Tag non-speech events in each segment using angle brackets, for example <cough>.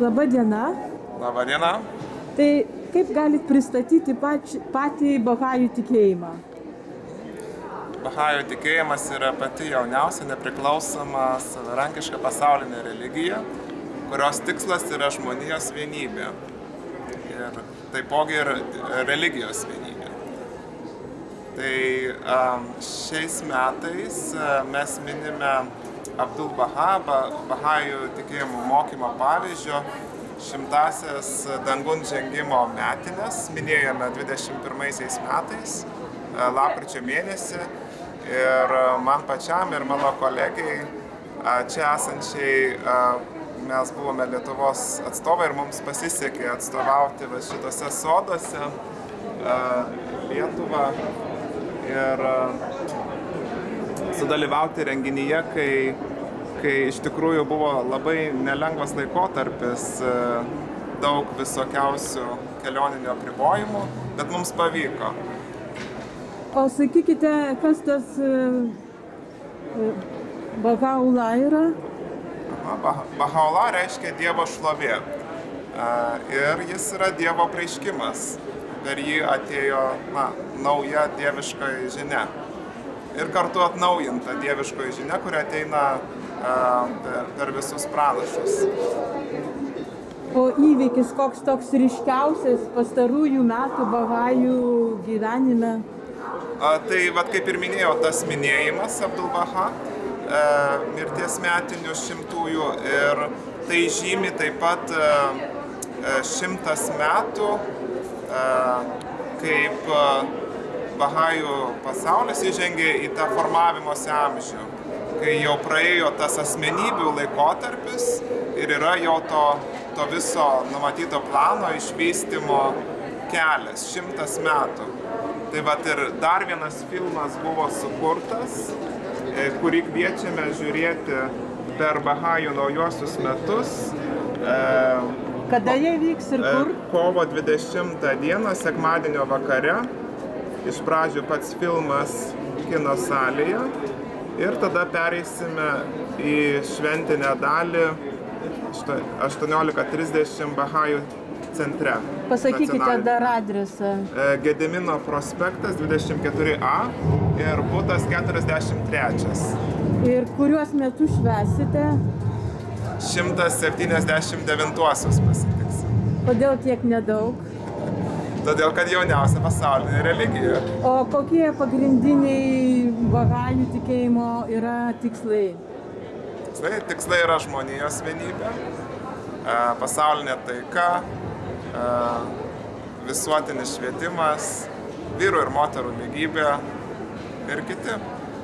Labą dieną. Labą dieną. Tai kaip galit pristatyti pač, patį Bahajų tikėjimą? Bahajų tikėjimas yra pati jauniausia nepriklausoma savarankiška pasaulinė religija, kurios tikslas yra žmonijos vienybė ir taipogi ir religijos vienybė. Tai šiais metais mes minime Abdul Baha, Bahajų tikėjimų mokymo pavyzdžio šimtasias dangun žengimo metinės, minėjome 21 metais, lapkričio mėnesį. Ir man pačiam ir mano kolegiai čia esančiai mes buvome Lietuvos atstovai ir mums pasisekė atstovauti va šitose soduose Lietuvą. Ir sudalyvauti renginyje, kai, kai iš tikrųjų buvo labai nelengvas laikotarpis, daug visokiausių kelioninių apribojimų, bet mums pavyko. O sakykite, kas tas Bahaula yra? Bahaula reiškia Dievo šlovė. Ir jis yra Dievo preiškimas. Per jį atėjo na, nauja dieviškoji žinia. Ir kartu atnaujinta dieviškoji žinia, kuri ateina per visus pranašus. O įvykis koks toks ryškiausias pastarųjų metų Bahajų gyvenime? A, tai, vad kaip ir minėjau, tas minėjimas Abdulbaha, e, mirties metinių šimtųjų ir tai žymi taip pat e, šimtas metų, e, kaip e, Bahajų pasaulis įžengė į tą formavimosi amžių, kai jau praėjo tas asmenybių laikotarpis ir yra jau to, to viso numatyto plano išvystymo kelias, šimtas metų. Tai vat ir dar vienas filmas buvo sukurtas, kurį kviečiame žiūrėti per Bahajų naujosius metus. Kada jie vyks ir kur? Kovo 20 dieną, sekmadienio vakare. Iš pradžių pats filmas kino salėje ir tada pereisime į šventinę dalį 18.30 Bahajų centre. Pasakykite dar adresą. Gedimino prospektas 24A ir būtas 43. Ir kuriuos metus švesite? 179-osius pasitiks. Kodėl tiek nedaug? Todėl, kad jauniausia pasaulinė religija. O kokie pagrindiniai Bahajų tikėjimo yra tikslai? Tikslai, tikslai yra žmonijos vienybė, pasaulinė taika, visuotinis švietimas, vyrų ir moterų lygybė ir kiti.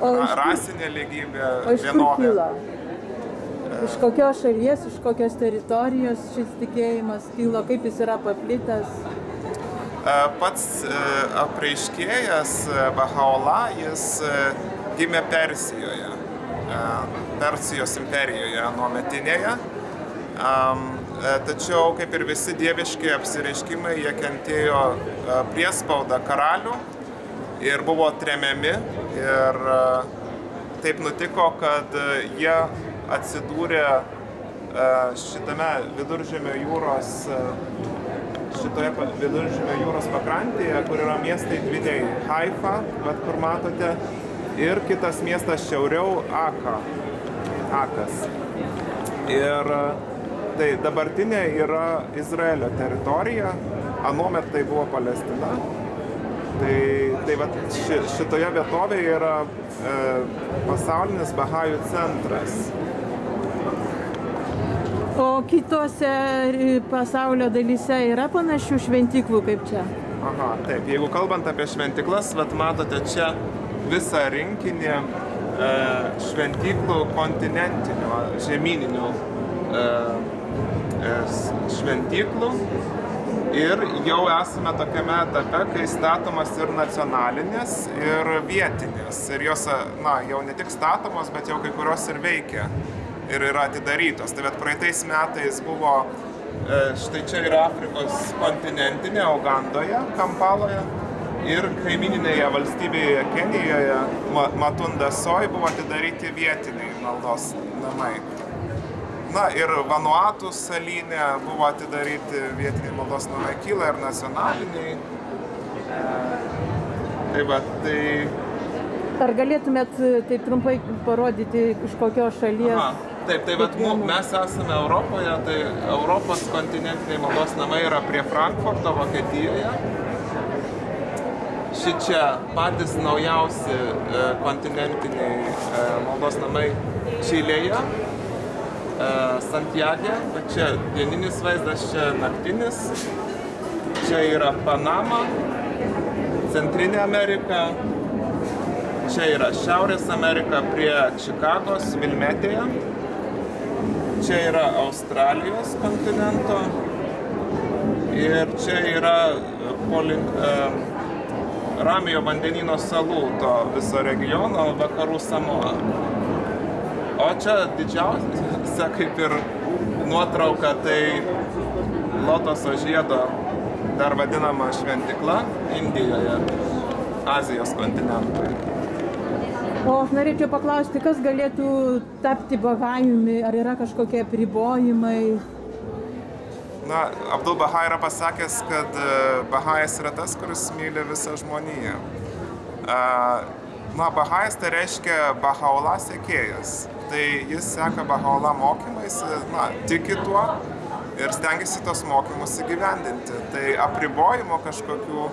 O iš Rasinė lygybė, vienovė. kilo? Iš kokios šalies, iš kokios teritorijos šis tikėjimas kilo, kaip jis yra paplitęs? E, Pats e, apreiškėjas e, Bahaula, jis gimė Persijoje, Persijos imperijoje nuometinėje. Tačiau, kaip ir visi dieviški apsireiškimai, jie kentėjo priespaudą karalių ir buvo tremiami. Ir taip nutiko, kad jie atsidūrė šitame viduržėmio jūros šitoje viduržemio jūros pakrantėje, kur yra miestai dviniai Haifa, bet kur matote, ir kitas miestas šiauriau Aka. Akas. Ir tai dabartinė yra Izraelio teritorija, anuomet tai buvo Palestina. Tai, tai vat ši, šitoje vietovėje yra e, pasaulinis Bahajų centras. O kitose e, pasaulio dalyse yra panašių šventyklų kaip čia? Aha, taip, jeigu kalbant apie šventiklas, vat matote čia visą rinkinį e, šventyklų kontinentinių, žemyninių e, e, šventyklų. Ir jau esame tokiame etape, kai statomas ir nacionalinės, ir vietinės. Ir jos, na, jau ne tik statomos, bet jau kai kurios ir veikia. Ir yra atidarytos. Tai bet praeitais metais buvo E, Štai čia yra Afrikos kontinentinė Ugandoje, Kampaloje. Ir kaimininėje valstybėje Kenijoje, Ma- Matunda Soj, buvo atidaryti vietiniai maldos namai. Na ir Vanuatų salinė buvo atidaryti vietiniai maldos namai kyla ir nacionaliniai. Tai va, tai... Ar galėtumėt tai trumpai parodyti, iš kokios šalies? Aha. Taip, tai vat, mu, mes esame Europoje, tai Europos kontinentiniai maldos namai yra prie Frankfurto, Vokietijoje. Šičia patys naujausi e, kontinentiniai e, maldos namai Čilėje, e, Santiagė, čia dieninis vaizdas, čia naktinis, čia yra Panama, Centrinė Amerika, čia yra Šiaurės Amerika prie Čikagos, Vilmetėje, čia yra Australijos kontinento ir čia yra polink, e, Ramijo vandenino salų to viso regiono vakarų Samoa. O čia didžiausia <laughs> kaip ir nuotrauka tai lotoso žiedo dar vadinama šventikla Indijoje, Azijos kontinentui. O aš norėčiau paklausti, kas galėtų tapti Bahajumi, ar yra kažkokie apribojimai? Na, Abdul Bahai yra pasakęs, kad e, Bahajas yra tas, kuris myli visą žmoniją. Na, Bahajs tai reiškia Bahaula sekėjas. Tai jis seka Bahaula mokymais, na, tiki tuo ir stengiasi tos mokymus įgyvendinti. Tai apribojimo kažkokių,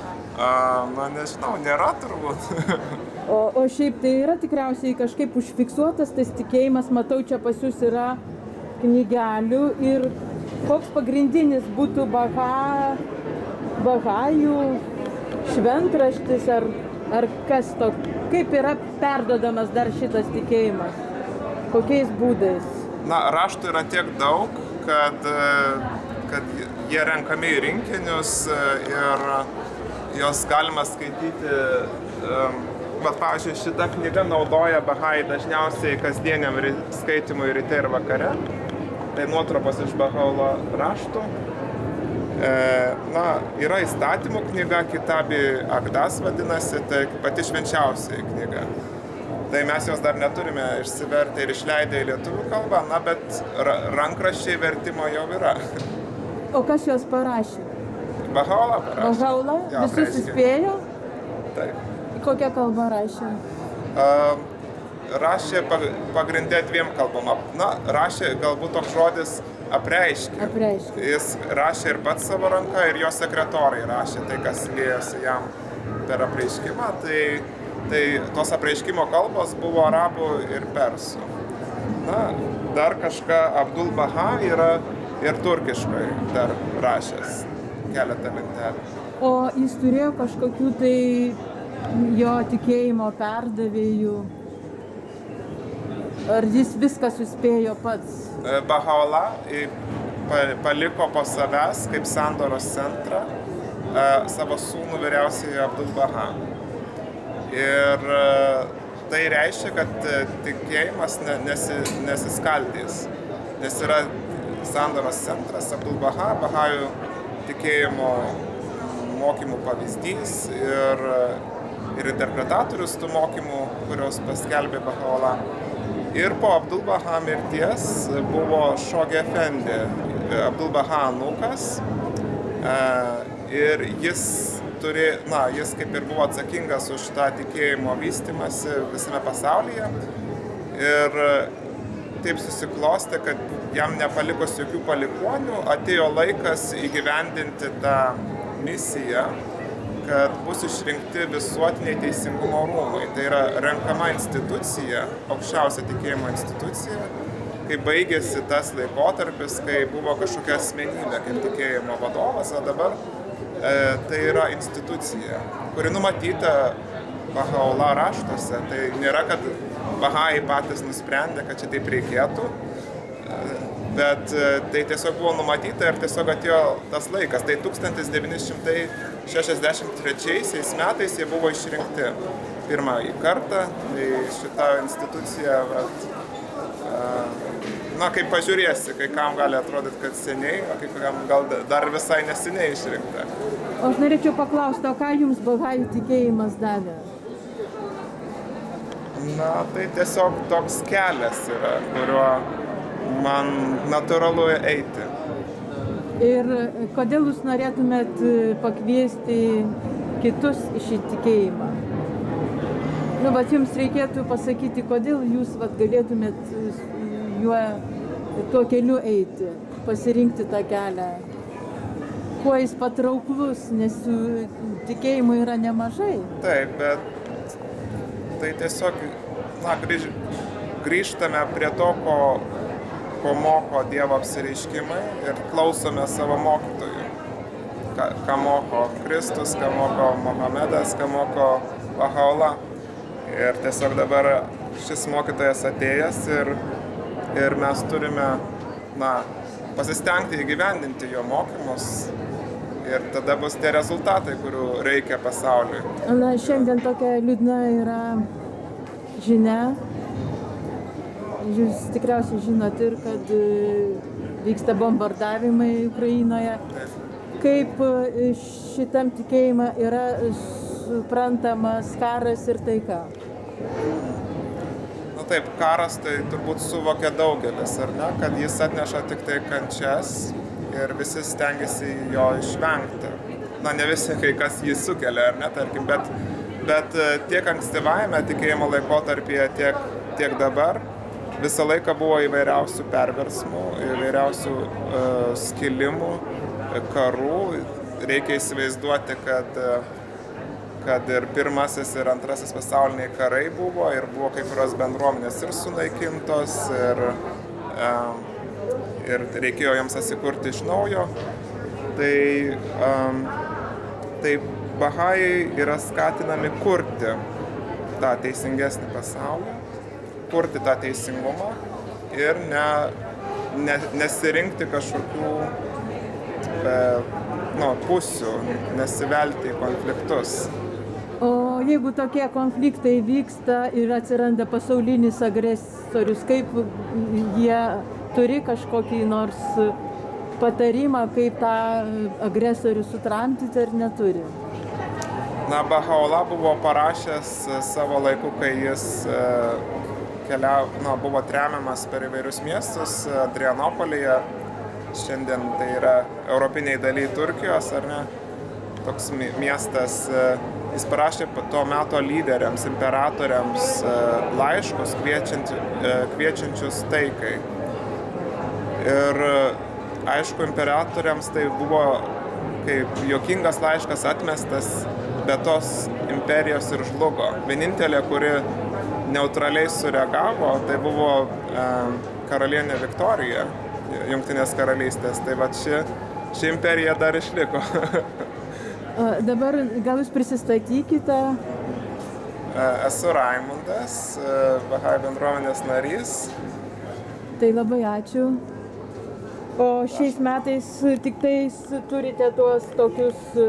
<laughs> na nežinau, nėra turbūt. <laughs> O, o šiaip tai yra tikriausiai kažkaip užfiksuotas tas tikėjimas, matau, čia pas jūs yra knygelių ir koks pagrindinis būtų Baha, Bahajų šventraštis ar, ar kas to, kaip yra perdodamas dar šitas tikėjimas, kokiais būdais? Na, raštų yra tiek daug, kad, kad jie renkami į rinkinius ir jos galima skaityti um, Vat, pavyzdžiui, šita knyga naudoja Bahai dažniausiai kasdieniam skaitimui ryte ir vakare. Tai nuotraukos iš Bahaulo raštų. E, na, yra įstatymų knyga, Kitabi Agdas vadinasi, tai pati švenčiausiai knyga. Tai mes jos dar neturime išsivertę ir išleidę į lietuvių kalbą, na, bet ra rankraščiai vertimo jau yra. <laughs> O kas juos parašė? Bahaula parašė. Bahaula? Visus įspėjo? Taip. Kokią kalbą rašė? Uh, rašė pagrindę dviem kalbom. Na, rašė galbūt toks žodis apreiškė. Apreiškė. Jis rašė ir pats savo ranką, ir jo sekretoriai rašė tai, kas lėjosi jam per apreiškimą. Tai, tai tos apreiškimo kalbos buvo arabų ir persų. Na, dar kažką Abdul Baha yra ir turkiškai dar rašęs keletą lentelių. O jis turėjo kažkokių tai jo tikėjimo perdavėjų? Ar jis viską suspėjo pats? E, Bahaula paliko po savęs kaip sandoros centrą e, savo sūnų vyriausiai Abdul Baha. Ir e, tai reiškia, kad tikėjimas nesi, nesiskaldys, nes yra sandoros centras Abdul Baha, Bahajų tikėjimo mokymų pavyzdys ir ir interpretatorius tų mokymų, kurios paskelbė Bahaola. Ir po Abdul Baha mirties buvo Šogė Efendi, Abdul Baha anūkas. E, ir jis turi, na, jis kaip ir buvo atsakingas už tą tikėjimo vystimąsi visame pasaulyje. Ir taip susiklosti, kad jam nepalikus jokių palikonių, atėjo laikas įgyvendinti tą misiją kad bus išrinkti visuotiniai teisingumo rūmai. Tai yra renkama institucija, aukščiausia tikėjimo institucija, kai baigėsi tas laikotarpis, kai buvo kažkokia asmenybė kaip tikėjimo vadovas, o dabar e, tai yra institucija, kuri numatyta Bahaula raštuose. Tai nėra, kad Bahai patys nusprendė, kad čia taip reikėtų, bet e, tai tiesiog buvo numatyta ir tiesiog atėjo tas laikas. Tai 1963 metais jie buvo išrinkti pirmąjį kartą, tai šita institucija, vat, na kaip pažiūrėsi, kai kam gali atrodyti, kad seniai, o kai kam gal dar visai neseniai išrinkta. O aš norėčiau paklausti, o ką jums Bahajų tikėjimas davė? Na, tai tiesiog toks kelias yra, kuriuo man natūralu eiti. Ir kodėl jūs norėtumėt pakviesti kitus į šį tikėjimą? Nu, bet jums reikėtų pasakyti, kodėl jūs vat, galėtumėt juo, tuo keliu eiti, pasirinkti tą kelią. Kuo jis patrauklus, nes tikėjimų yra nemažai. Taip, bet tai tiesiog, na, grįž, grįžtame prie to, ko, ko moko Dievo apsireiškimai ir klausome savo mokytojų. Ką, ką moko Kristus, ką moko Mohamedas, ką moko Bahaula. Ir tiesiog dabar šis mokytojas atėjęs ir, ir mes turime na, pasistengti įgyvendinti jo mokymus. Ir tada bus tie rezultatai, kurių reikia pasauliui. Na, šiandien tokia liūdna yra žinia. Jūs tikriausiai žinot ir, kad e, vyksta bombardavimai Ukrainoje. Kaip e, šitam tikėjimą yra suprantamas karas ir taika? Na taip, karas tai turbūt suvokia daugelis, ar ne, kad jis atneša tik tai kančias ir visi stengiasi jo išvengti. Na ne visi, kai kas jį sukelia, ar ne, tarkim, bet, bet e, tiek ankstyvajame tikėjimo laikotarpyje, tiek, tiek dabar visą laiką buvo įvairiausių perversmų, įvairiausių uh, skilimų, karų. Reikia įsivaizduoti, kad uh, kad ir pirmasis ir antrasis pasauliniai karai buvo ir buvo kai kurios bendruomenės ir sunaikintos ir, um, ir reikėjo joms atsikurti iš naujo. Tai, um, tai Bahai yra skatinami kurti tą teisingesnį pasaulį, kurti tą teisingumą ir ne, ne, nesirinkti kažkokių e, nu, pusių, nesivelti į konfliktus. O jeigu tokie konfliktai vyksta ir atsiranda pasaulinis agresorius, kaip jie turi kažkokį nors patarimą, kaip tą agresorių sutramdyti ar neturi? Na, Bahaula buvo parašęs savo laiku, kai jis keliau, na, buvo tremiamas per įvairius miestus Adrianopolyje, šiandien tai yra europiniai daly Turkijos, ar ne, toks miestas, jis parašė to meto lyderiams, imperatoriams laiškus kviečiant, kviečiančius taikai. Ir aišku, imperatoriams tai buvo kaip jokingas laiškas atmestas, bet tos imperijos ir žlugo. Vienintelė, kuri neutraliai sureagavo, tai buvo e, karalienė Viktorija, Junktinės karalystės. Tai va ši, ši imperija dar išliko. <laughs> Dabar gal jūs prisistatykite? Esu Raimundas, Bahai bendruomenės narys. Tai labai ačiū. O šiais metais tik tais turite tuos tokius e,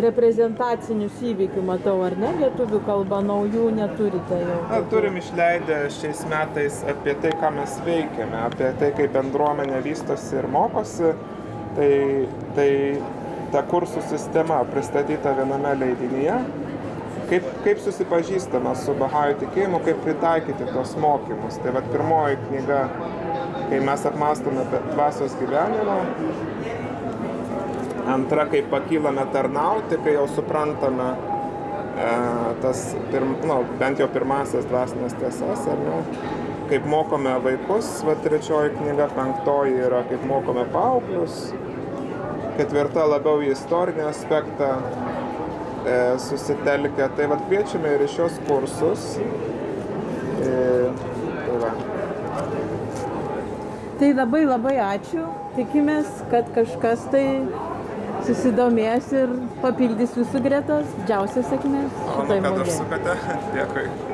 reprezentacinius įvykių, matau, ar ne, lietuvių kalba naujų neturite jau? Na, turim išleidę šiais metais apie tai, ką mes veikiame, apie tai, kaip bendruomenė vystosi ir mokosi. Tai, tai ta kursų sistema pristatyta viename leidinyje, kaip, kaip susipažįstama su Bahajų tikėjimu, kaip pritaikyti tos mokymus. Tai vad pirmoji knyga kai mes apmastome apie dvasios gyvenimą. Antra, kai pakylame tarnauti, kai jau suprantame e, tas, pirm, nu, bent jau pirmasias dvasinės tiesas, ar ne? Kaip mokome vaikus, va trečioji knyga, penktoji yra kaip mokome paauglius, ketvirta labiau į istorinį aspektą e, susitelkę. Tai va kviečiame ir į šios kursus. E, tai va. Tai labai labai ačiū. Tikimės, kad kažkas tai susidomės ir papildys jūsų gretas. Didžiausias sėkmės. Manau, kad užsukate. <laughs> Dėkui.